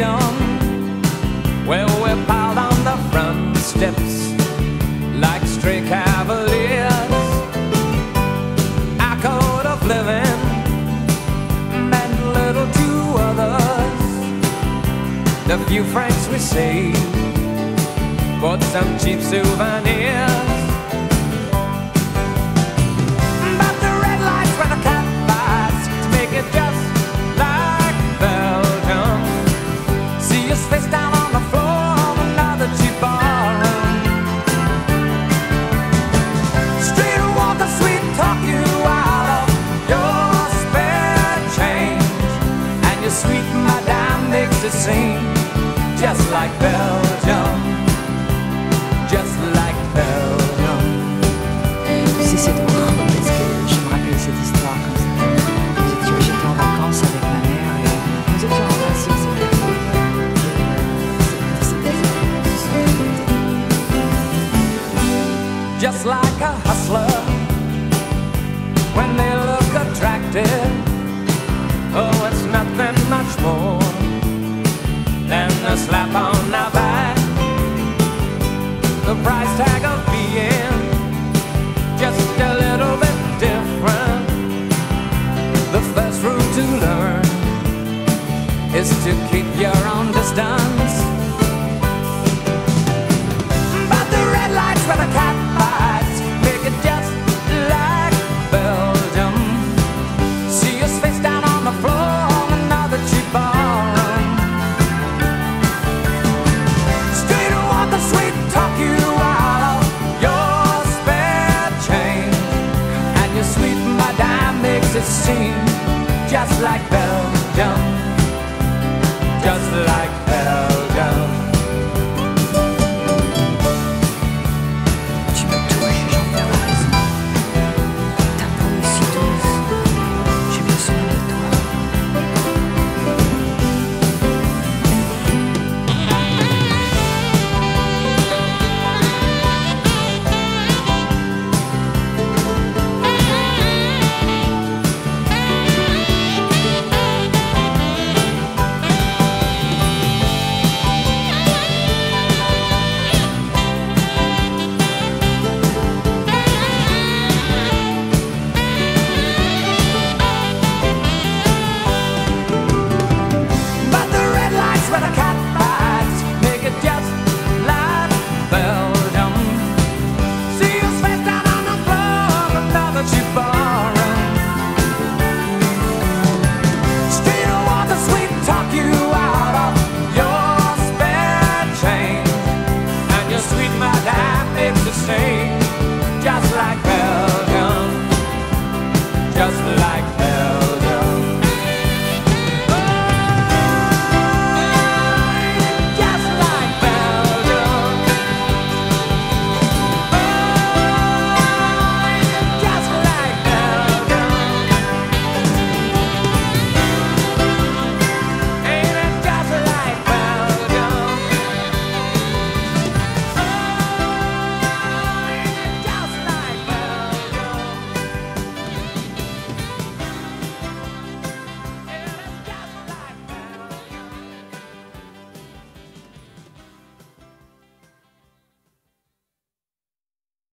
stadium Where we're piled on the front steps Like stray cavaliers. Our code of living Meant little to others. The few francs we saved Bought some cheap souvenirs. makes it seem just like Belgium, just like Belgium. a slap on our back. The price tag of it seem just like Belgium?